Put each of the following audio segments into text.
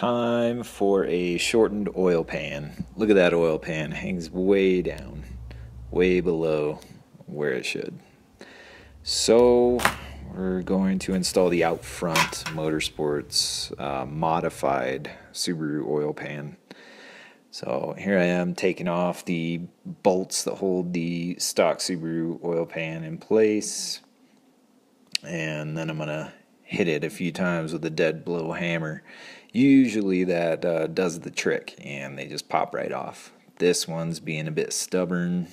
Time for a shortened oil pan. Look at that oil pan, hangs way down, way below where it should. So we're going to install the Outfront Motorsports uh, modified Subaru oil pan. So here I am taking off the bolts that hold the stock Subaru oil pan in place. And then I'm going to hit it a few times with a dead blow hammer. Usually that uh, does the trick and they just pop right off. This one's being a bit stubborn.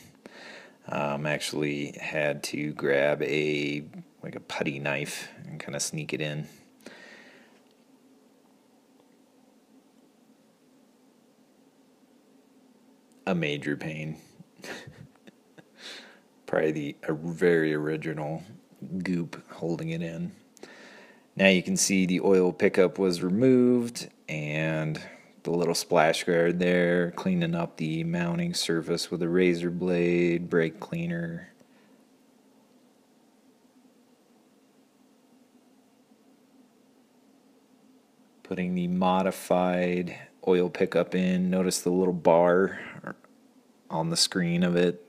Um, actually had to grab a like a putty knife and kind of sneak it in. A major pain. Probably the a very original goop holding it in. Now you can see the oil pickup was removed and the little splash guard there, cleaning up the mounting surface with a razor blade, brake cleaner. Putting the modified oil pickup in. Notice the little bar on the screen of it.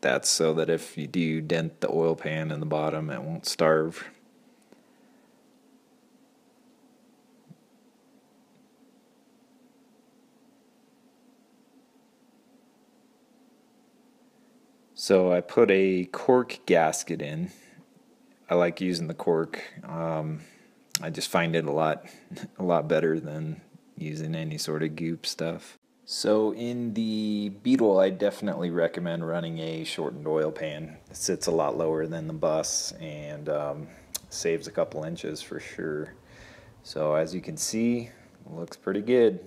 That's so that if you do dent the oil pan in the bottom, it won't starve. So I put a cork gasket in. I like using the cork. Um, I just find it a lot, a lot better than using any sort of goop stuff. So in the Beetle, I definitely recommend running a shortened oil pan. It sits a lot lower than the bus and um, saves a couple inches for sure. So as you can see, looks pretty good.